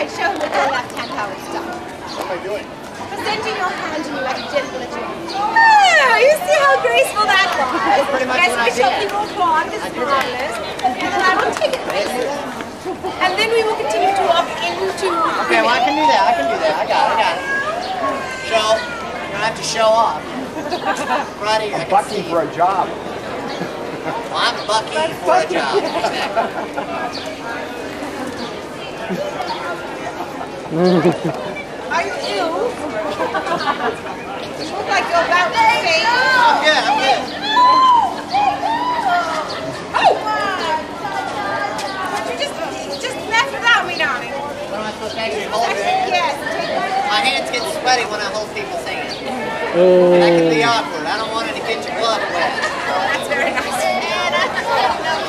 darling. Go ahead, show him with your left hand how it's done. What am I doing? Presenting your hand to me like a gentleman at your Oh, you see how graceful that was? pretty much yes, what I we shall did. keep your wand, marvelous. And then I will take it gracefully. And then we will continue to walk into Okay, well I can do that. I can do that. I got it. I got it. Show. You don't have to show off. Right here. I can Bucky for a job. Well, I'm Bucky for a job. Are you ill? you look like you're about to faint. I'm good. I'm good. Oh! But you just, just left without me, darling. What am I supposed to actually hold your? Yes, my My hands get sweaty when I hold people's hands. Oh. That can be awkward. I don't want it to get your blood wet. That's very nice.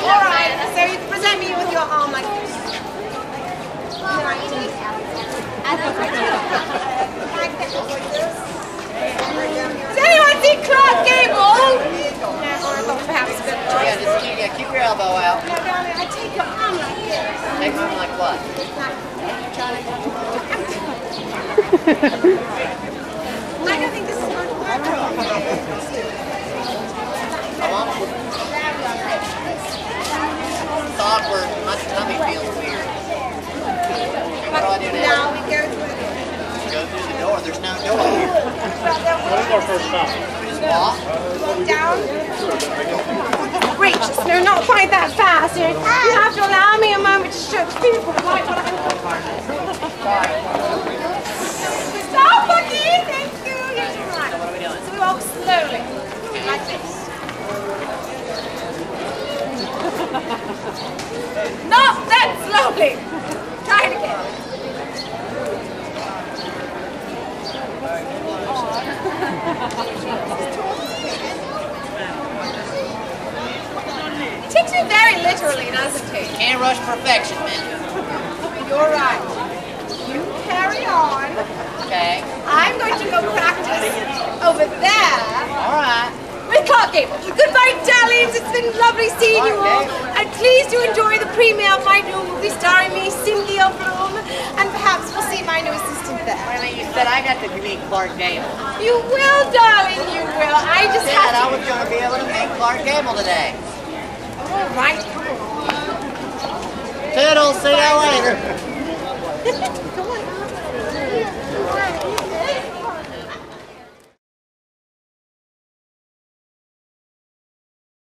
All right, so you present me with your arm like this. Does anyone see Clark Gable? Yeah, or I thought perhaps a good choice. Yeah, just keep, yeah, keep your elbow out. No, darling, I take your arm like this. Like what? I don't think this is going to work. It's awkward. My tummy feels weird. What now? We go through the Go through the door. There's no door here. We just walk. Walk down. Gracious, no, not quite that fast. You have to allow me a people Stop, Bucky! Thank you. Yes, right. What are we doing? So we walk slowly, like this. Not that slowly. Try it again. He takes very literally, doesn't he? Can't rush perfection, man. You're right. You carry on. Okay. I'm going to go practice over there All right. with Clark Gable. Goodbye, darlings. It's been lovely seeing you all. And please do enjoy the premiere of my new movie starring me, Cynthia Bloom. And perhaps we'll see my new assistant there. minute, you said I got to meet Clark Gable. You will, darling. You will. I just said I was going to be able to meet Clark Gable today. Right. Toodles, see you later.